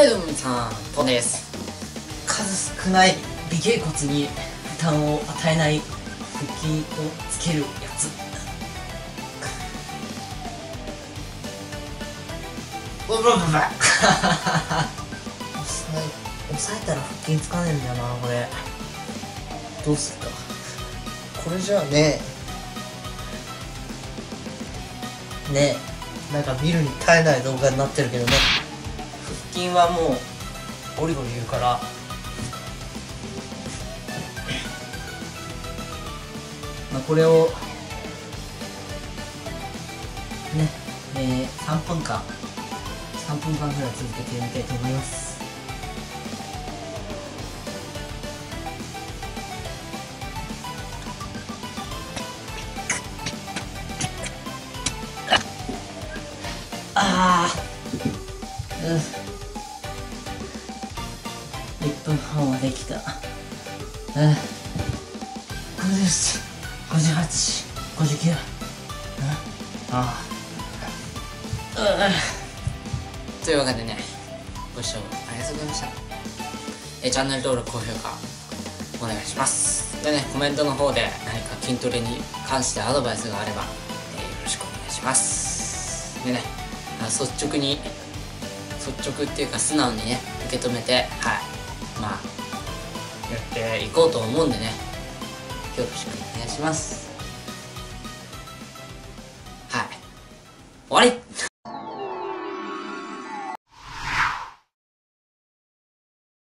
はいどうも皆さんポンです数少ない尾頸骨に負担を与えない腹筋をつけるやつ。ブブブブ抑えたら腹筋つかねえんだよなこれ。どうするか？これじゃあね。ねなんか見るに耐えない動画になってるけどね。腹腹筋はもうゴリゴリ言うから。まあこれをねえー、3分間。3分間ぐらい続けてみたいと思います。ああうん。1分半はできた。うん575859うんああ。うんというわけでねご視聴ありがとうございました。えチャンネル登録高評価お願いします。でねコメントの方で何か筋トレに関してアドバイスがあれば、えーよろしくお願いします。でねあ率直に率直っていうか素直にね受け止めてはいまあやっていこうと思うんでね。よろしくお願いします。はい。終わり。